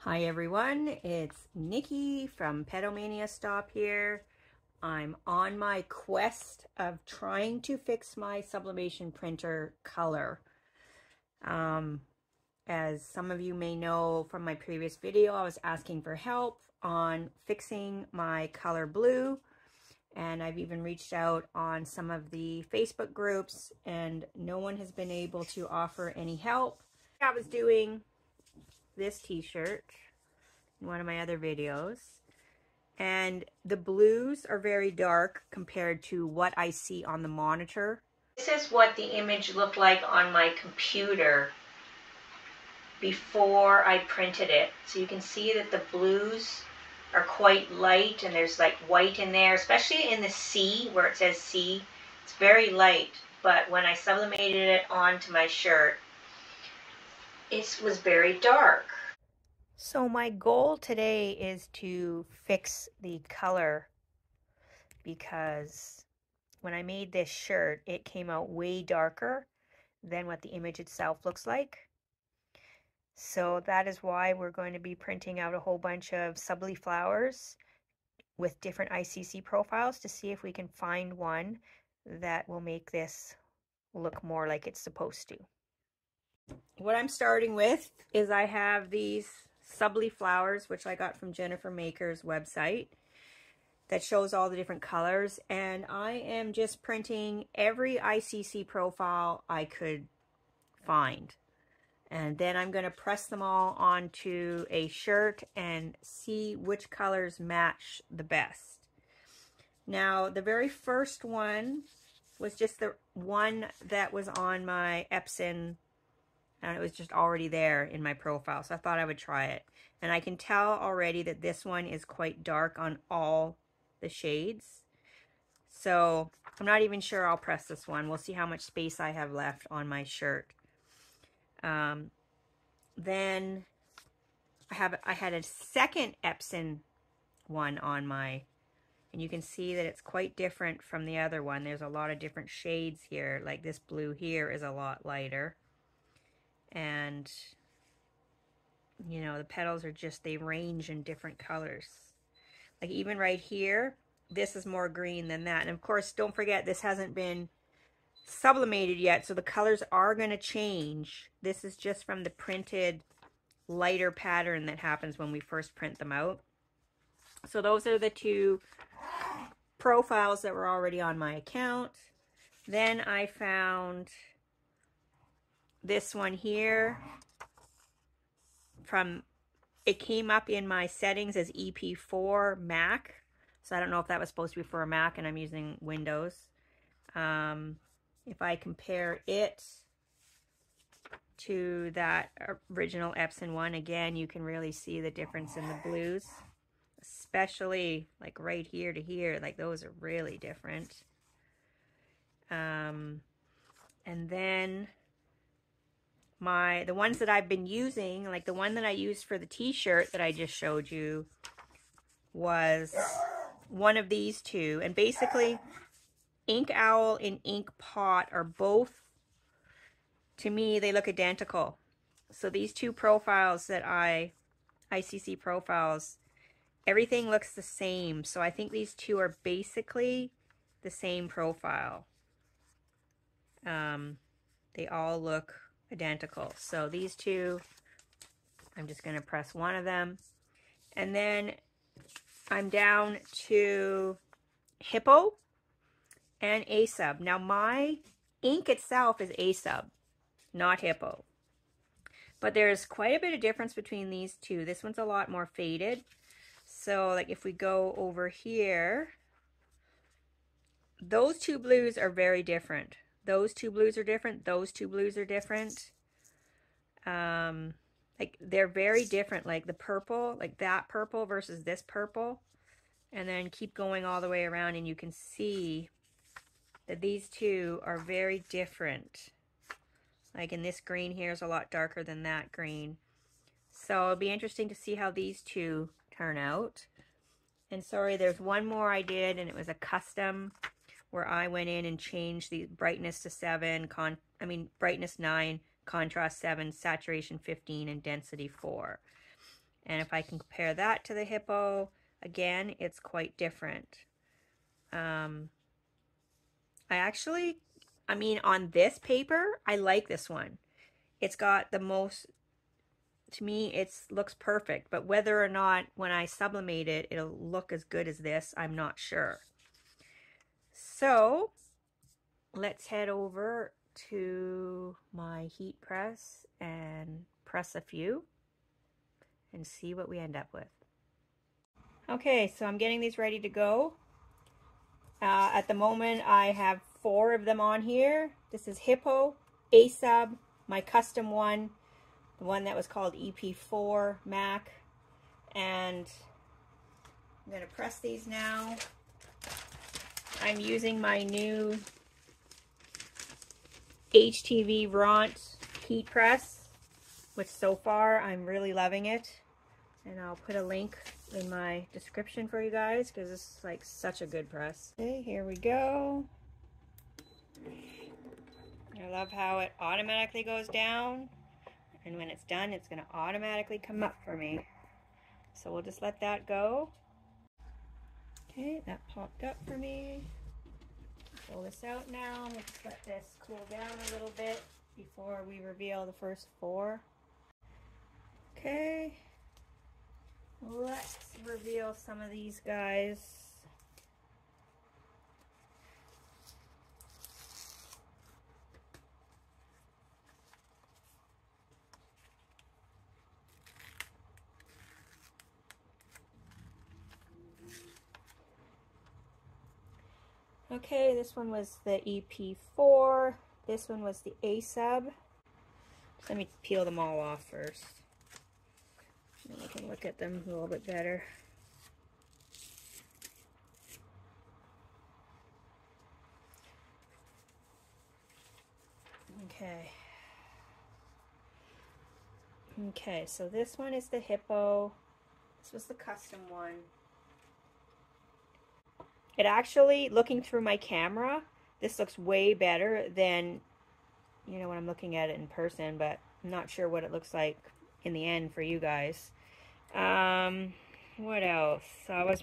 Hi everyone, it's Nikki from Petomania Stop here. I'm on my quest of trying to fix my sublimation printer color. Um, as some of you may know from my previous video, I was asking for help on fixing my color blue and I've even reached out on some of the Facebook groups and no one has been able to offer any help. I was doing this t-shirt in one of my other videos. And the blues are very dark compared to what I see on the monitor. This is what the image looked like on my computer before I printed it. So you can see that the blues are quite light and there's like white in there, especially in the C where it says C. It's very light, but when I sublimated it onto my shirt, it was very dark. So my goal today is to fix the color because when I made this shirt, it came out way darker than what the image itself looks like. So that is why we're going to be printing out a whole bunch of subli flowers with different ICC profiles to see if we can find one that will make this look more like it's supposed to. What I'm starting with is I have these Subli flowers, which I got from Jennifer Maker's website that shows all the different colors. And I am just printing every ICC profile I could find. And then I'm going to press them all onto a shirt and see which colors match the best. Now, the very first one was just the one that was on my Epson, and it was just already there in my profile, so I thought I would try it. And I can tell already that this one is quite dark on all the shades. So I'm not even sure I'll press this one. We'll see how much space I have left on my shirt. Um, then I have I had a second Epson one on my, and you can see that it's quite different from the other one. There's a lot of different shades here. Like this blue here is a lot lighter. And, you know, the petals are just, they range in different colors. Like even right here, this is more green than that. And of course, don't forget, this hasn't been sublimated yet, so the colors are going to change. This is just from the printed lighter pattern that happens when we first print them out. So those are the two profiles that were already on my account. Then I found this one here from, it came up in my settings as EP4 Mac. So I don't know if that was supposed to be for a Mac and I'm using Windows. Um, if I compare it to that original Epson one, again, you can really see the difference in the blues, especially like right here to here, like those are really different. Um, and then my, the ones that I've been using, like the one that I used for the t-shirt that I just showed you was one of these two. And basically Ink Owl and Ink Pot are both, to me, they look identical. So these two profiles that I, ICC profiles, everything looks the same. So I think these two are basically the same profile. Um, they all look identical. So these two, I'm just going to press one of them. And then I'm down to Hippo and A sub. Now my ink itself is A sub, not Hippo. But there's quite a bit of difference between these two. This one's a lot more faded. So like if we go over here, those two blues are very different. Those two blues are different. Those two blues are different. Um, like they're very different. Like the purple, like that purple versus this purple. And then keep going all the way around and you can see that these two are very different. Like in this green here is a lot darker than that green. So it'll be interesting to see how these two turn out. And sorry, there's one more I did, and it was a custom where I went in and changed the brightness to 7, con I mean brightness 9, contrast 7, saturation 15, and density 4. And if I can compare that to the hippo, again, it's quite different. Um, I actually, I mean, on this paper, I like this one. It's got the most, to me, it looks perfect. But whether or not when I sublimate it, it'll look as good as this, I'm not sure. So, let's head over to my heat press and press a few and see what we end up with. Okay, so I'm getting these ready to go. Uh, at the moment, I have four of them on here. This is Hippo, ASUB, my custom one, the one that was called EP4 Mac. And I'm going to press these now. I'm using my new HTVRONT heat press, which so far I'm really loving it. And I'll put a link in my description for you guys because is like such a good press. Okay, here we go. I love how it automatically goes down and when it's done it's going to automatically come up for me. So we'll just let that go. Okay, that popped up for me. Pull this out now. Just let this cool down a little bit before we reveal the first four. Okay, let's reveal some of these guys. Okay, this one was the EP4. This one was the ASUB. Let me peel them all off first. And we can look at them a little bit better. Okay. Okay, so this one is the hippo. This was the custom one. It actually, looking through my camera, this looks way better than, you know, when I'm looking at it in person, but I'm not sure what it looks like in the end for you guys. Um, what else? I was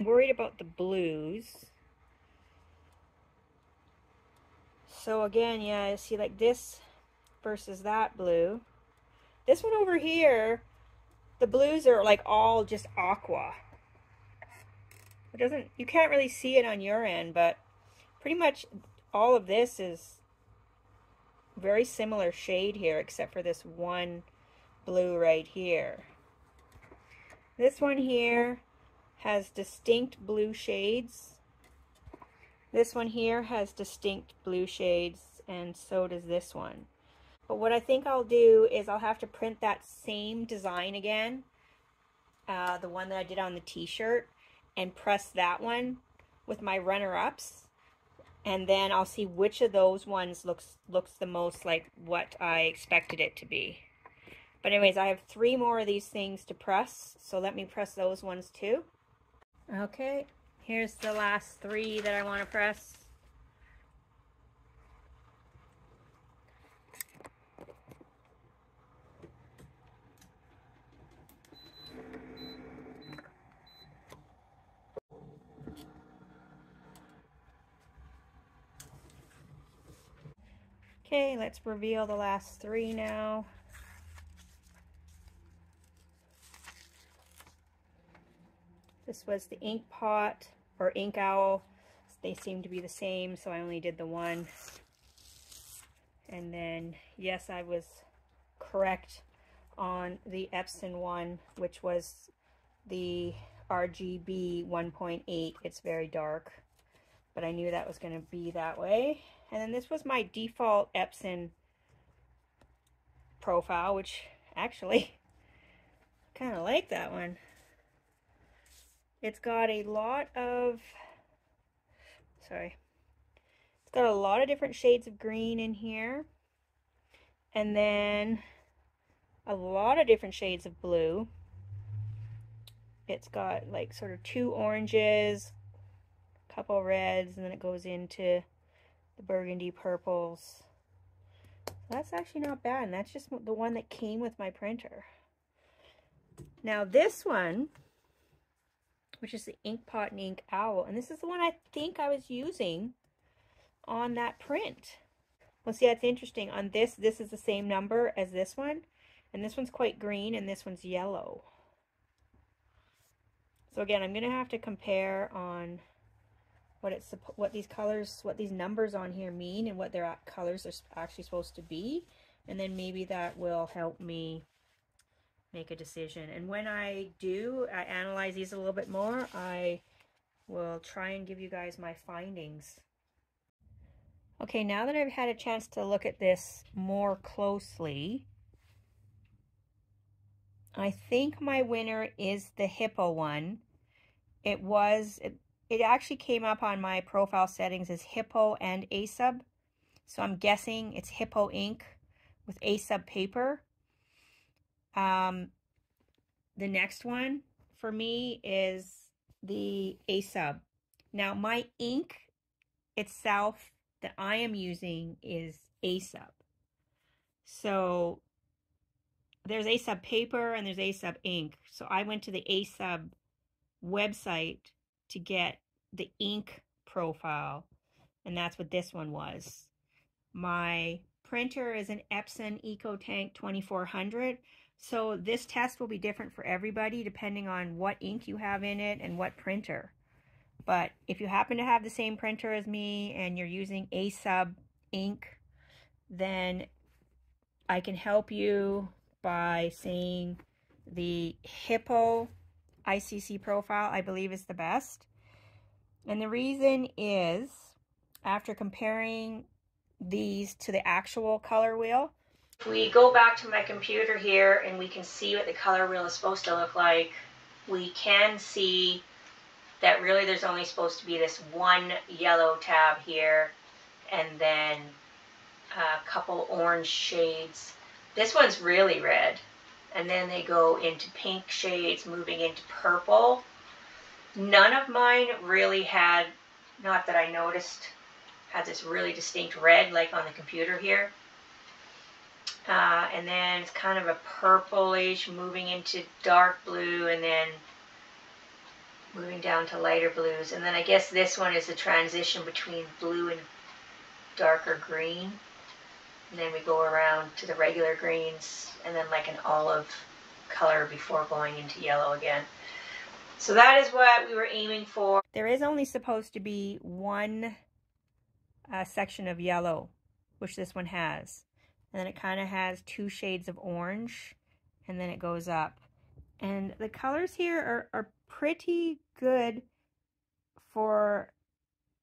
worried about the blues. So again, yeah, see like this versus that blue. This one over here, the blues are like all just aqua. It doesn't, you can't really see it on your end, but pretty much all of this is very similar shade here, except for this one blue right here. This one here has distinct blue shades. This one here has distinct blue shades, and so does this one. But what I think I'll do is I'll have to print that same design again, uh, the one that I did on the t-shirt, and press that one with my runner-ups. And then I'll see which of those ones looks looks the most like what I expected it to be. But anyways, I have three more of these things to press, so let me press those ones too. Okay, here's the last three that I want to press. Okay, let's reveal the last three now. This was the ink pot or ink owl. They seem to be the same, so I only did the one. And then, yes, I was correct on the Epson one, which was the RGB 1.8. It's very dark, but I knew that was going to be that way. And then this was my default Epson profile, which actually kind of like that one. It's got a lot of, sorry, it's got a lot of different shades of green in here. And then a lot of different shades of blue. It's got like sort of two oranges, a couple reds, and then it goes into the burgundy purples. That's actually not bad, and that's just the one that came with my printer. Now this one, which is the Inkpot and Ink Owl, and this is the one I think I was using on that print. Well, see, that's interesting. On this, this is the same number as this one, and this one's quite green, and this one's yellow. So again, I'm going to have to compare on what it's what these colors, what these numbers on here mean and what their colors are actually supposed to be. And then maybe that will help me make a decision. And when I do, I analyze these a little bit more, I will try and give you guys my findings. Okay, now that I've had a chance to look at this more closely, I think my winner is the Hippo one. It was, it, it actually came up on my profile settings as Hippo and ASUB. So I'm guessing it's Hippo ink with ASUB paper. Um, the next one for me is the ASUB. Now my ink itself that I am using is ASUB. So there's ASUB paper and there's ASUB ink. So I went to the ASUB website to get the ink profile, and that's what this one was. My printer is an Epson EcoTank 2400. So this test will be different for everybody depending on what ink you have in it and what printer. But if you happen to have the same printer as me and you're using ASUB ink, then I can help you by saying the Hippo ICC profile, I believe is the best. And the reason is, after comparing these to the actual color wheel, we go back to my computer here and we can see what the color wheel is supposed to look like. We can see that really there's only supposed to be this one yellow tab here and then a couple orange shades this one's really red. And then they go into pink shades, moving into purple. None of mine really had, not that I noticed, had this really distinct red like on the computer here. Uh, and then it's kind of a purplish moving into dark blue and then moving down to lighter blues. And then I guess this one is the transition between blue and darker green. And then we go around to the regular greens and then like an olive color before going into yellow again. So that is what we were aiming for. There is only supposed to be one uh, section of yellow, which this one has. And then it kind of has two shades of orange, and then it goes up. And the colors here are, are pretty good for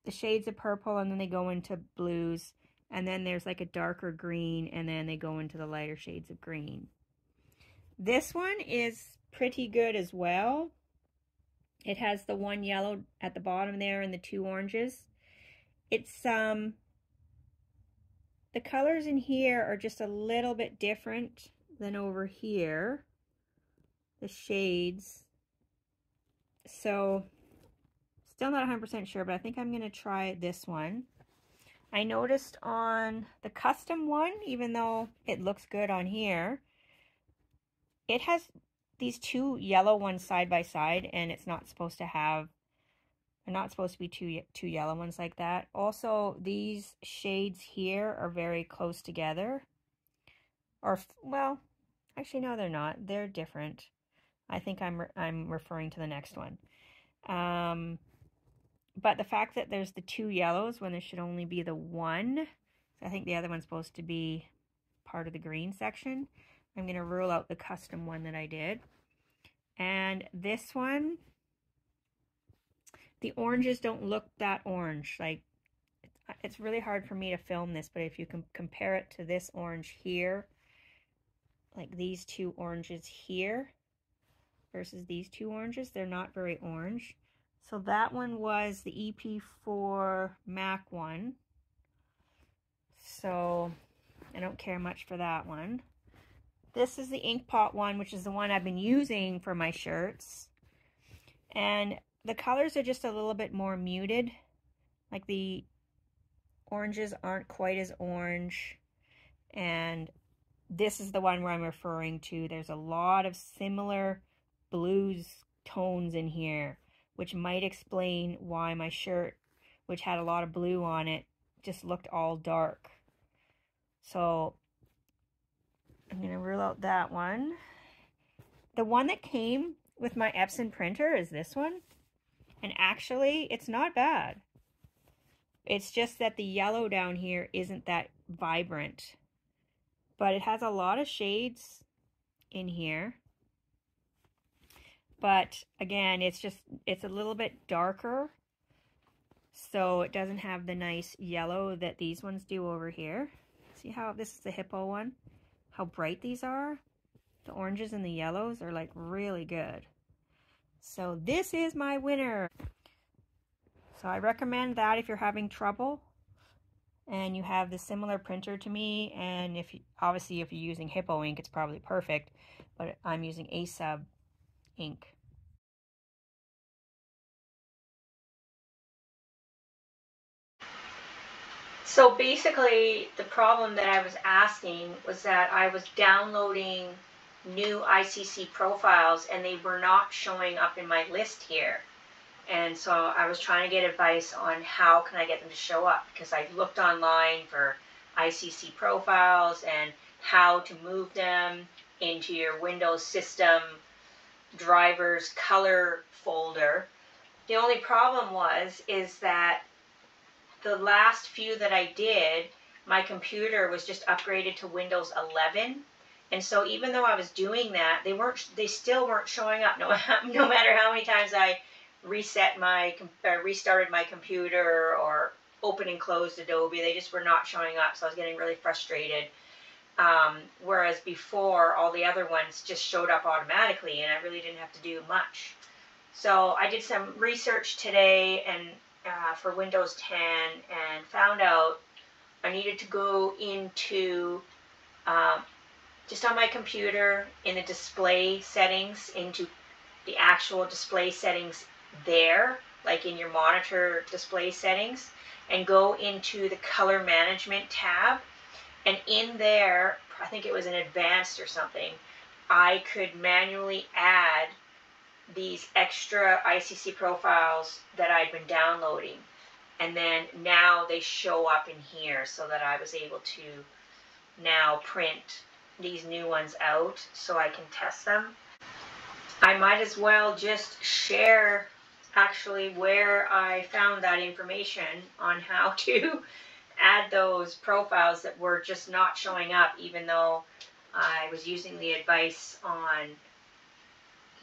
the shades of purple, and then they go into blues and then there's like a darker green and then they go into the lighter shades of green. This one is pretty good as well. It has the one yellow at the bottom there and the two oranges. It's, um, the colors in here are just a little bit different than over here. The shades. So, still not 100% sure, but I think I'm going to try this one. I noticed on the custom one, even though it looks good on here, it has these two yellow ones side by side, and it's not supposed to have, they're not supposed to be two, two yellow ones like that. Also, these shades here are very close together. Or, well, actually, no, they're not. They're different. I think I'm, re I'm referring to the next one. Um, but the fact that there's the two yellows when there should only be the one, I think the other one's supposed to be part of the green section. I'm going to rule out the custom one that I did. And this one, the oranges don't look that orange. Like, it's really hard for me to film this, but if you can compare it to this orange here, like these two oranges here versus these two oranges, they're not very orange. So that one was the EP4 Mac one. So I don't care much for that one. This is the Inkpot one, which is the one I've been using for my shirts. And the colors are just a little bit more muted. Like the oranges aren't quite as orange. And this is the one where I'm referring to. There's a lot of similar blues tones in here, which might explain why my shirt, which had a lot of blue on it, just looked all dark. So I'm going to rule out that one. The one that came with my Epson printer is this one. And actually, it's not bad. It's just that the yellow down here isn't that vibrant. But it has a lot of shades in here. But again, it's just, it's a little bit darker. So it doesn't have the nice yellow that these ones do over here. See how this is the hippo one? How bright these are? The oranges and the yellows are like really good. So this is my winner. So I recommend that if you're having trouble and you have the similar printer to me and if you, obviously if you're using Hippo ink it's probably perfect but I'm using ASUB ink. So basically, the problem that I was asking was that I was downloading new ICC profiles and they were not showing up in my list here. And so I was trying to get advice on how can I get them to show up because I looked online for ICC profiles and how to move them into your Windows system drivers color folder. The only problem was is that the last few that I did, my computer was just upgraded to Windows 11. And so even though I was doing that, they weren't, they still weren't showing up. No, no matter how many times I reset my, or restarted my computer or open and closed Adobe, they just were not showing up. So I was getting really frustrated. Um, whereas before, all the other ones just showed up automatically and I really didn't have to do much. So I did some research today and uh, for Windows 10 and found out I needed to go into um, just on my computer in the display settings into the actual display settings there like in your monitor display settings and go into the color management tab. And in there I think it was an advanced or something I could manually add these extra ICC profiles that I'd been downloading. And then now they show up in here so that I was able to now print these new ones out so I can test them. I might as well just share actually where I found that information on how to add those profiles that were just not showing up even though I was using the advice on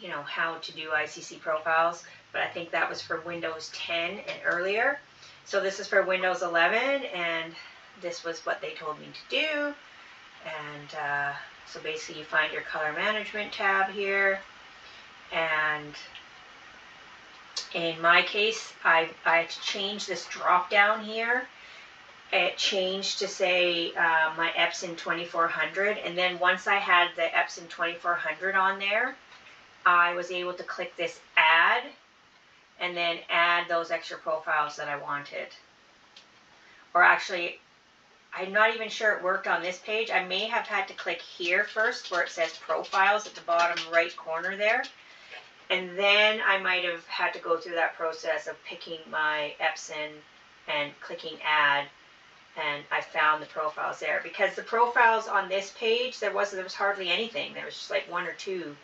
you know, how to do ICC profiles, but I think that was for Windows 10 and earlier. So this is for Windows 11, and this was what they told me to do. And uh, so basically you find your color management tab here, and in my case, I, I changed this drop down here. It changed to say uh, my Epson 2400, and then once I had the Epson 2400 on there, I was able to click this add and then add those extra profiles that I wanted. Or actually, I'm not even sure it worked on this page. I may have had to click here first where it says profiles at the bottom right corner there. And then I might have had to go through that process of picking my Epson and clicking add and I found the profiles there because the profiles on this page there was there was hardly anything there was just like one or two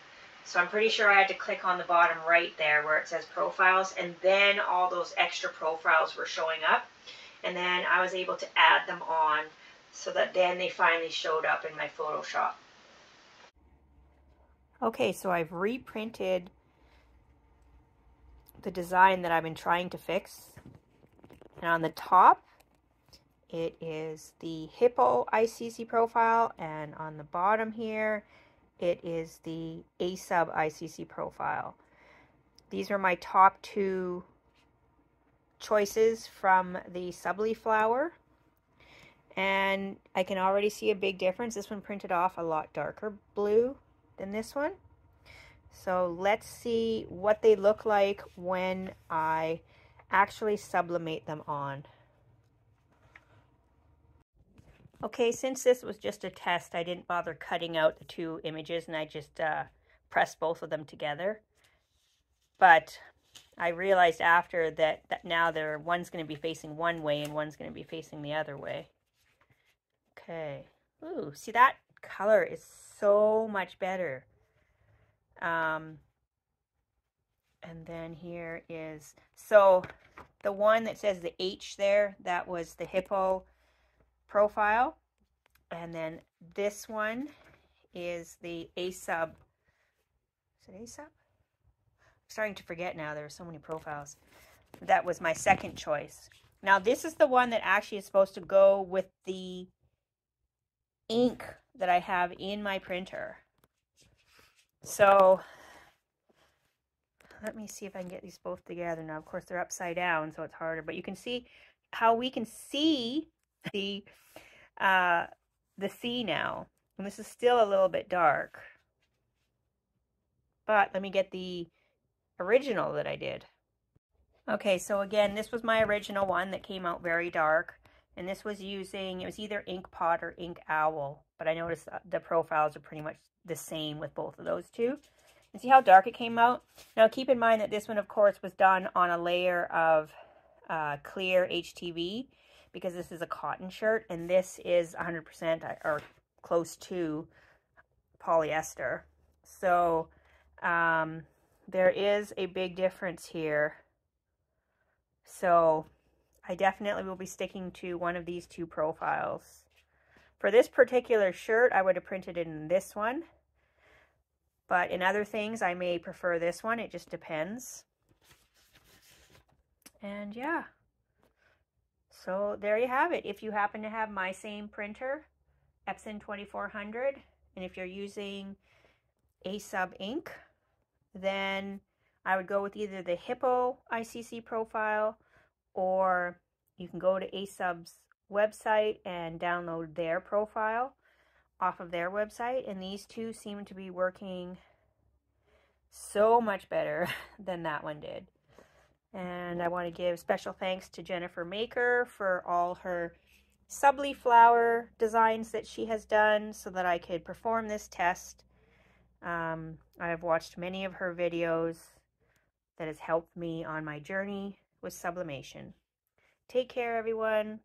so I'm pretty sure I had to click on the bottom right there where it says profiles and then all those extra profiles were showing up. And then I was able to add them on so that then they finally showed up in my Photoshop. Okay, so I've reprinted the design that I've been trying to fix. And on the top, it is the Hippo ICC profile. And on the bottom here, it is the A sub ICC profile. These are my top two choices from the Subli flower. And I can already see a big difference. This one printed off a lot darker blue than this one. So let's see what they look like when I actually sublimate them on. Okay, since this was just a test, I didn't bother cutting out the two images and I just uh, press both of them together. But I realized after that, that now they're, one's going to be facing one way and one's going to be facing the other way. Okay. Ooh, see that color is so much better. Um, and then here is, so the one that says the H there, that was the hippo profile. And then this one is the A sub. Is it A sub? I'm starting to forget now. There are so many profiles. That was my second choice. Now this is the one that actually is supposed to go with the ink that I have in my printer. So let me see if I can get these both together now. Of course, they're upside down, so it's harder. But you can see how we can see the uh, the C now. And this is still a little bit dark. But let me get the original that I did. Okay, so again, this was my original one that came out very dark. And this was using, it was either Ink Pot or Ink Owl. But I noticed the profiles are pretty much the same with both of those two. And see how dark it came out? Now keep in mind that this one, of course, was done on a layer of uh, clear HTV because this is a cotton shirt and this is 100% uh, or close to polyester. So um, there is a big difference here. So I definitely will be sticking to one of these two profiles. For this particular shirt, I would have printed in this one. But in other things, I may prefer this one. It just depends. And yeah. So there you have it. If you happen to have my same printer, Epson 2400, and if you're using a sub ink, then I would go with either the Hippo ICC profile or you can go to ASUB's website and download their profile off of their website and these two seem to be working so much better than that one did. And I want to give special thanks to Jennifer Maker for all her subli flower designs that she has done so that I could perform this test. Um, I have watched many of her videos that has helped me on my journey with sublimation. Take care, everyone.